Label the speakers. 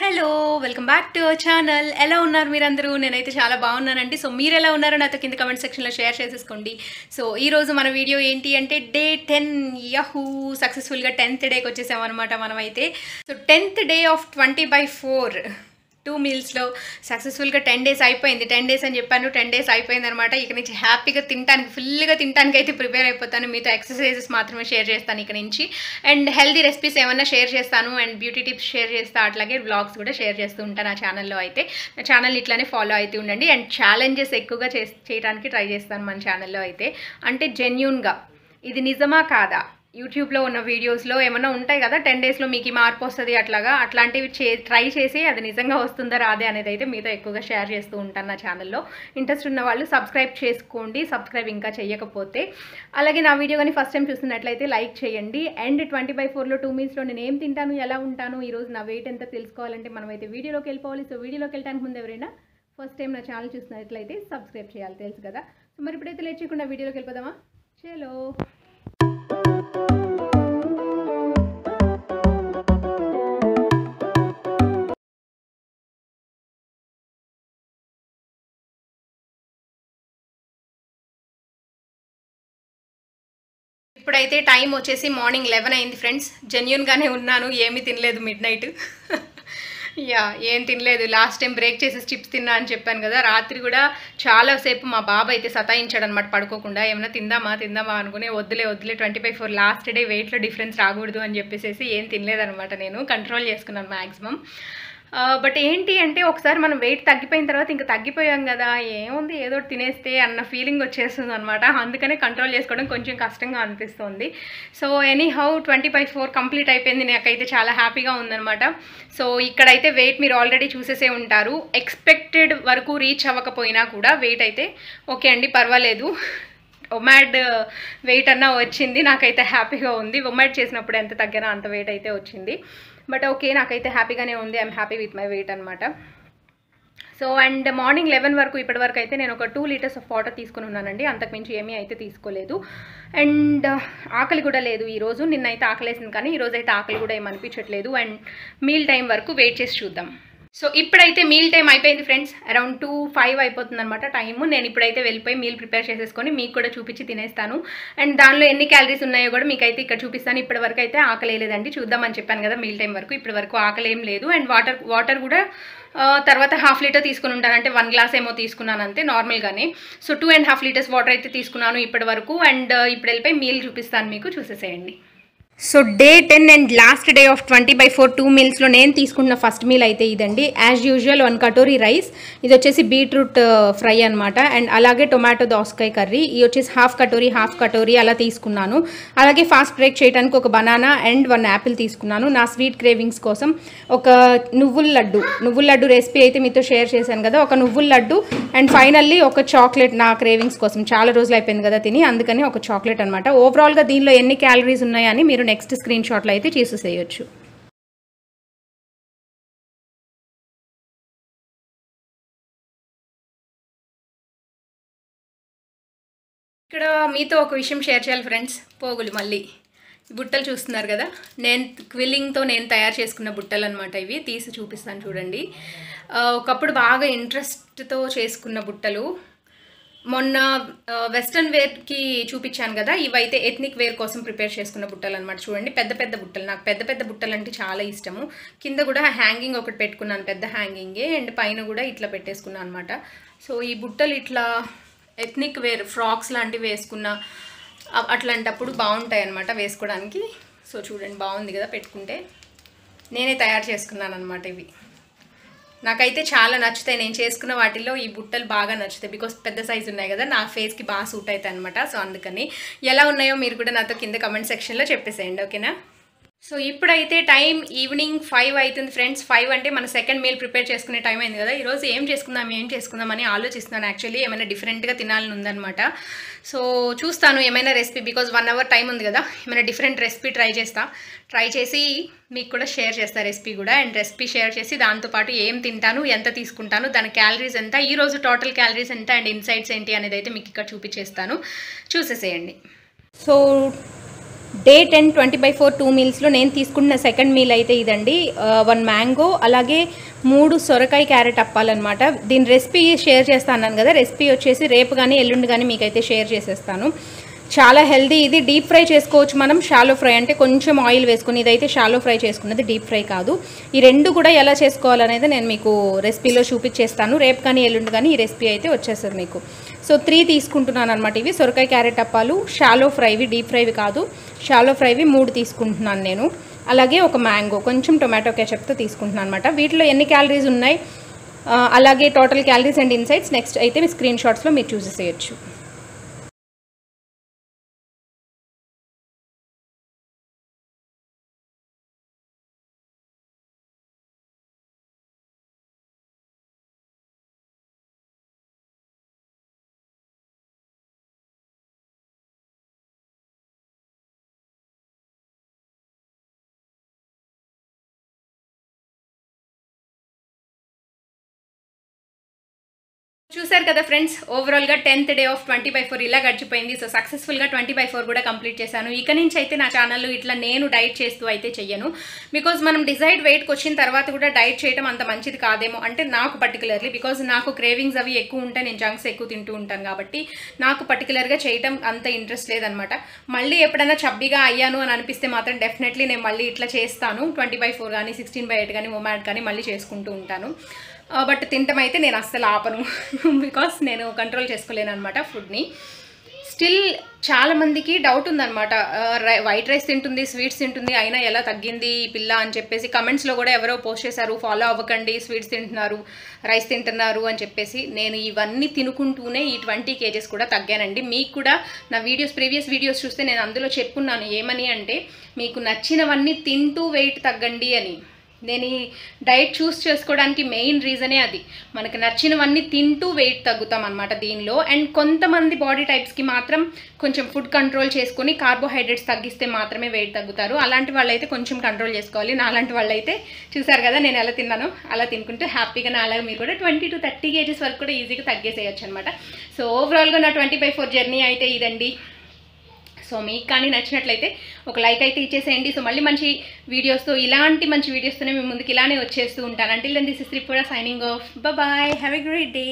Speaker 1: Hello welcome back to our channel ఎలా ఉన్నారు మీరందరూ? నేనైతే చాలా బాగున్నానండి. సో మీరు ఎలా ఉన్నారో నాతో కింద కమెంట్ సెక్షన్లో షేర్ చేసేసుకోండి. సో ఈరోజు మన వీడియో ఏంటి అంటే డే టెన్ యహూ సక్సెస్ఫుల్గా టెన్త్ డేకి వచ్చేసామన్నమాట మనమైతే. So tenth day of twenty by four two మీల్స్లో సక్సెస్ఫుల్గా టెన్ డేస్ అయిపోయింది. టెన్ డేస్ అని చెప్పాను. టెన్ డేస్ అయిపోయింది అనమాట ఇక నుంచి హ్యాపీగా తినడానికి ఫుల్గా తినడానికి అయితే ప్రిపేర్ అయిపోతాను. మీతో ఎక్సర్సైజెస్ మాత్రమే షేర్ చేస్తాను ఇక నుంచి. అండ్ హెల్దీ రెసిపీస్ ఏమైనా షేర్ చేస్తాను. అండ్ బ్యూటీ టిప్స్ షేర్ చేస్తా. అట్లాగే బ్లాగ్స్ కూడా షేర్ చేస్తూ ఉంటాను ఆ ఛానల్లో అయితే. నా ఛానల్ ఇట్లానే ఫాలో అవుతూ ఉండండి. అండ్ ఛాలెంజెస్ ఎక్కువగా చే చేయడానికి ట్రై చేస్తాను మన ఛానల్లో అయితే. అంటే జెన్యున్గా. ఇది నిజమా కాదా? యూట్యూబ్లో ఉన్న వీడియోస్లో ఏమైనా ఉంటాయి కదా? టెన్ డేస్లో మీకు ఈ మార్పు వస్తుంది అట్లాగా? అట్లాంటివి చే ట్రై చేసి అది నిజంగా వస్తుందా రాదే అనేది అయితే మీతో ఎక్కువగా షేర్ చేస్తూ ఉంటాను నా ఛానల్లో. ఇంట్రెస్ట్ ఉన్న వాళ్ళు సబ్స్క్రైబ్ చేసుకోండి. సబ్స్క్రైబ్ ఇంకా చేయకపోతే. అలాగే నా వీడియో కానీ ఫస్ట్ టైం చూస్తున్నట్లయితే లైక్ చేయండి. అండ్ ట్వంటీ బై ఫోర్లో టూ మినిట్స్లో నేను ఏం తింటాను ఎలా ఉంటాను ఈరోజు నా వెయిట్ ఎంత తెలుసుకోవాలంటే మనమైతే వీడియోలోకి వెళ్ళిపోవాలి. సో వీడియోలోకి వెళ్ళడానికి ముందు ఎవరైనా ఫస్ట్ టైం నా ఛానల్ చూసినట్లయితే సబ్స్క్రైబ్ చేయాలి. తెలుసు కదా? సో మరి ఇప్పుడైతే లేట్ చేయకుండా వీడియోలోకి వెళ్ళిపోదామా? చలో. ఇప్పుడైతే టైం వచ్చేసి మార్నింగ్ లెవెన్ అయింది ఫ్రెండ్స్. జెన్యున్గానే ఉన్నాను. ఏమీ తినలేదు. మిడ్ నైట్ యా ఏం తినలేదు. లాస్ట్ టైం బ్రేక్ చేసి చిప్స్ తిన్నా అని చెప్పాను కదా రాత్రి కూడా చాలాసేపు మా బాబా అయితే సతాయించాడు అనమాట పడుకోకుండా. ఏమైనా తిందామా తిందామా అనుకునే వద్దులే వద్దులే twenty five four last day వెయిట్లో డిఫరెన్స్ రాకూడదు అని చెప్పేసి ఏం తినలేదనమాట నేను. కంట్రోల్ చేసుకున్నాను మ్యాక్సిమం బట్ ఏంటి అంటే ఒకసారి మనం వెయిట్ తగ్గిపోయిన తర్వాత ఇంకా తగ్గిపోయాం కదా ఏముంది ఏదో ఒకటి తినేస్తే అన్న ఫీలింగ్ వచ్చేస్తుంది అనమాట అందుకనే కంట్రోల్ చేసుకోవడం కొంచెం కష్టంగా అనిపిస్తుంది. So anyhow twenty by four complete అయిపోయింది. నాకైతే చాలా హ్యాపీగా ఉందనమాట సో ఇక్కడైతే వెయిట్ మీరు ఆల్రెడీ చూసేసే ఉంటారు. ఎక్స్పెక్టెడ్ వరకు రీచ్ అవ్వకపోయినా కూడా వెయిట్ అయితే ఓకే అండి పర్వాలేదు. ఒమాడ్ uh, వెయిట్ అన్నా వచ్చింది. నాకైతే హ్యాపీగా ఉంది. ఒమాడ్ చేసినప్పుడు ఎంత తగ్గినా అంత వెయిట్ అయితే వచ్చింది. బట్ ఓకే నాకైతే హ్యాపీగానే ఉంది. I'm happy with my weight అనమాట సో అండ్ మార్నింగ్ లెవెన్ వరకు ఇప్పటి వరకు అయితే నేను ఒక టూ లీటర్స్ ఆఫ్ వాటర్ తీసుకుని ఉన్నానండి. అంతకుమించి ఏమీ అయితే తీసుకోలేదు. అండ్ uh, ఆకలి కూడా లేదు ఈరోజు నిన్నైతే ఆకలేసింది కానీ ఈరోజు అయితే ఆకలి కూడా ఏమనిపించట్లేదు. అండ్ మీల్ టైం వరకు వెయిట్ చేసి చూద్దాం. సో ఇప్పుడైతే మీల్ టైం అయిపోయింది ఫ్రెండ్స్ అరౌండ్ టూ ఫైవ్ అయిపోతుంది అనమాట టైము నేను ఇప్పుడైతే వెళ్ళిపోయి మీల్ ప్రిపేర్ చేసేసుకొని మీకు కూడా చూపించి తినేస్తాను. అండ్ దానిలో ఎన్ని క్యాలరీస్ ఉన్నాయో కూడా మీకు అయితే ఇక్కడ చూపిస్తాను. ఇప్పటి వరకు అయితే ఆకలి లేదండి. చూద్దామని చెప్పాను కదా మీల్ టైం వరకు. ఇప్పటి వరకు ఆకలి ఏం లేదు. అండ్ వాటర్ వాటర్ కూడా తర్వాత హాఫ్ లీటర్ తీసుకుని ఉంటాను. అంటే వన్ గ్లాస్ ఏమో తీసుకున్నాను అంతే నార్మల్గానే so two and half litres water అయితే తీసుకున్నాను ఇప్పటి వరకు అండ్ ఇప్పుడు వెళ్ళిపోయి మీల్ చూపిస్తాను మీకు. చూసేసేయండి. So day ten and last day of twenty by four two మీల్స్లో నేను తీసుకున్న ఫస్ట్ మీల్ అయితే ఇదండి. As usual one katori rice. ఇది వచ్చేసి బీట్రూట్ uh, ఫ్రై అనమాట అండ్ అలాగే టొమాటో దోసకాయ కర్రీ. ఇది వచ్చేసి హాఫ్ కటోరీ హాఫ్ కటోరీ అలా తీసుకున్నాను. అలాగే ఫాస్ట్ బ్రేక్ చేయడానికి ఒక బనానా అండ్ వన్ యాపిల్ తీసుకున్నాను. నా స్వీట్ క్రేవింగ్స్ కోసం ఒక నువ్వుల లడ్డు. నువ్వుల లడ్డు రెసిపీ అయితే మీతో షేర్ చేశాను కదా. ఒక నువ్వుల లడ్డు అండ్ ఫైనల్లీ ఒక చాక్లెట్ నా క్రేవింగ్స్ కోసం. చాలా రోజులు అయిపోయింది కదా తిని. అందుకని ఒక చాక్లెట్ అనమాట ఓవరాల్గా దీనిలో ఎన్ని క్యాలరీస్ ఉన్నాయని మీరు నెక్స్ట్ స్క్రీన్ షాట్లో అయితే చేసేసేయచ్చు. ఇక్కడ మీతో ఒక విషయం షేర్ చేయాలి ఫ్రెండ్స్ పోగులు మళ్ళీ. బుట్టలు చూస్తున్నారు కదా? నేను క్విల్లింగ్తో నేను తయారు చేసుకున్న బుట్టలు అనమాట ఇవి తీసి చూపిస్తాను చూడండి. ఒకప్పుడు బాగా ఇంట్రెస్ట్తో చేసుకున్న బుట్టలు. మొన్న వెస్ట్రన్ వేర్కి చూపించాను కదా ఇవైతే ఎథ్నిక్ వేర్ కోసం ప్రిపేర్ చేసుకున్న బుట్టలు అనమాట చూడండి పెద్ద పెద్ద బుట్టలు. నాకు పెద్ద పెద్ద బుట్టలు అంటే చాలా ఇష్టము. కింద కూడా హ్యాంగింగ్ ఒకటి పెట్టుకున్నాను పెద్ద హ్యాంగింగే అండ్ పైన కూడా ఇట్లా పెట్టేసుకున్నాను అనమాట సో ఈ బుట్టలు ఇట్లా ఎథ్నిక్ వేర్ ఫ్రాక్స్ లాంటివి వేసుకున్న అట్లాంటప్పుడు బాగుంటాయి అనమాట వేసుకోవడానికి. సో చూడండి బాగుంది కదా పెట్టుకుంటే. నేనే తయారు చేసుకున్నాను అనమాట ఇవి. నాకైతే చాలా నచ్చుతాయి. నేను చేసుకున్న వాటిల్లో ఈ బుట్టలు బాగా నచ్చుతాయి. బికాస్ పెద్ద సైజు ఉన్నాయి కదా నా ఫేస్కి బాగా సూట్ అవుతాయి అనమాట సో అందుకని ఎలా ఉన్నాయో మీరు కూడా నాతో కింద కమెంట్ సెక్షన్లో చెప్పేసేయండి. ఓకేనా సో ఇప్పుడైతే టైం ఈవినింగ్ ఫైవ్ అవుతుంది ఫ్రెండ్స్. ఫైవ్ అంటే మన సెకండ్ మీల్ ప్రిపేర్ చేసుకునే టైం అయింది కదా. ఈరోజు ఏం చేసుకుందాం ఏం చేసుకుందాం అని ఆలోచిస్తున్నాను. యాక్చువల్లీ ఏమైనా డిఫరెంట్గా తినాలని ఉందనమాట సో చూస్తాను ఏమైనా recipe because one hour time ఉంది కదా. ఏమైనా డిఫరెంట్ రెసిపీ ట్రై చేస్తా. ట్రై చేసి మీకు కూడా షేర్ చేస్తా రెసిపీ కూడా. అండ్ రెసిపీ షేర్ చేసి దాంతోపాటు ఏం తింటాను ఎంత తీసుకుంటాను దాని క్యాలరీస్ ఎంత ఈరోజు టోటల్ క్యాలరీస్ ఎంత అండ్ ఇన్సైట్స్ ఏంటి అనేది అయితే మీకు ఇక్కడ చూపించేస్తాను. చూసేసేయండి. So day ten twenty by four two మీల్స్లో నేను తీసుకున్న సెకండ్ మీల్ అయితే ఇదండి. వన్ మ్యాంగో అలాగే మూడు సొరకాయ క్యారెట్ అప్పాలన్నమాట. దీని రెసిపీ షేర్ చేస్తాను కదా రెసిపీ వచ్చేసి రేపు కానీ ఎల్లుండి కానీ మీకైతే షేర్ చేసేస్తాను. చాలా హెల్దీ. ఇది డీప్ ఫ్రై చేసుకోవచ్చు మనం. షాలో ఫ్రై అంటే కొంచెం ఆయిల్ వేసుకుని ఇదైతే షాలో ఫ్రై చేసుకున్నది డీప్ ఫ్రై కాదు. ఈ రెండు కూడా ఎలా చేసుకోవాలనేది నేను మీకు రెసిపీలో చూపించేస్తాను. రేపు కానీ ఎల్లుండి కానీ ఈ రెసిపీ అయితే వచ్చేస్తుంది మీకు. సో త్రీ తీసుకుంటున్నాను అనమాట ఇవి. సొరకాయ క్యారెట్ అప్పాలు. షాలో ఫ్రైవి డీప్ ఫ్రైవి కాదు. షాలో ఫ్రైవి మూడు తీసుకుంటున్నాను నేను. అలాగే ఒక మ్యాంగో కొంచెం టొమాటో కెచప్తో తీసుకుంటున్నాను అనమాట వీటిలో ఎన్ని క్యాలరీస్ ఉన్నాయి? అలాగే total calories and insights next అయితే మీ స్క్రీన్ షాట్స్లో మీరు చూసేసేయచ్చు. చూసారు కదా ఫ్రెండ్స్ ఓవరాల్గా tenth day of twenty by four ఇలా గడిచిపోయింది. సో సక్సెస్ఫుల్గా ట్వంటీ బై ఫోర్ కూడా కంప్లీట్ చేశాను. ఇక నుంచి అయితే నా ఛానల్లో ఇట్లా నేను డైట్ చేస్తూ అయితే చెయ్యను. బికాజ్ మనం డిజైడ్ వెయిట్కి వచ్చిన తర్వాత కూడా డైట్ చేయడం అంత మంచిది కాదేమో అంటే నాకు పర్టికులర్లీ బికాజ్ నాకు క్రేవింగ్స్ అవి ఎక్కువ ఉంటాయి నేను జంక్స్ ఎక్కువ తింటూ ఉంటాను కాబట్టి నాకు పర్టికులర్గా చేయడం అంత ఇంట్రెస్ట్ లేదనమాట మళ్ళీ ఎప్పుడైనా చబ్బిగా అయ్యాను అని అనిపిస్తే మాత్రం డెఫినెట్లీ నేను మళ్ళీ ఇట్లా చేస్తాను. ట్వంటీ బై ఫోర్ కానీ సిక్స్టీన్ బై ఎయిట్ కానీ మొమాట్ కానీ మళ్ళీ చేసుకుంటూ ఉంటాను. Uh, బట్ తింటమైతే అయితే నేను అస్సలు ఆపను. బికాస్ నేను కంట్రోల్ చేసుకోలేను అనమాట ఫుడ్ని స్టిల్ చాలా మందికి డౌట్ ఉందన్నమాట. వైట్ రైస్ తింటుంది స్వీట్స్ తింటుంది అయినా ఎలా తగ్గింది ఈ పిల్ల అని చెప్పేసి కమెంట్స్లో కూడా ఎవరో పోస్ట్ చేశారు ఫాలో అవ్వకండి స్వీట్స్ తింటున్నారు రైస్ తింటున్నారు అని చెప్పేసి. నేను ఇవన్నీ తినుకుంటూనే ఈ ట్వంటీ కేజెస్ కూడా తగ్గానండి. మీకు కూడా నా వీడియోస్ ప్రీవియస్ వీడియోస్ చూస్తే నేను అందులో చెప్పున్నాను ఏమని అంటే మీకు నచ్చినవన్నీ తింటూ వెయిట్ తగ్గండి అని. నేను ఈ డైట్ చూస్ చేసుకోవడానికి మెయిన్ రీజనే అది. మనకు నచ్చినవన్నీ తింటూ వెయిట్ తగ్గుతాం అనమాట దీనిలో. అండ్ కొంతమంది బాడీ టైప్స్కి మాత్రం కొంచెం ఫుడ్ కంట్రోల్ చేసుకొని కార్బోహైడ్రేట్స్ తగ్గిస్తే మాత్రమే వెయిట్ తగ్గుతారు. అలాంటి వాళ్ళైతే కొంచెం కంట్రోల్ చేసుకోవాలి. నా అలాంటి వాళ్ళైతే చూసారు కదా నేను ఎలా తిన్నాను అలా తినుకుంటూ హ్యాపీగా నా అలాగే మీరు కూడా ట్వంటీ టు థర్టీ కేజీస్ వరకు కూడా ఈజీగా తగ్గేసేయచ్చు అనమాట సో ఓవరాల్గా నా ట్వంటీ బై ఫోర్ జర్నీ అయితే ఇదండి. సో మీకు కానీ నచ్చినట్లయితే ఒక లైక్ అయితే ఇచ్చేసేయండి. సో మళ్ళీ మంచి వీడియోస్తో ఇలాంటి మంచి వీడియోస్తోనే మేము ముందుకు ఇలానే వచ్చేస్తూ ఉంటాను. అంటే this is Tripura signing off bye have a great day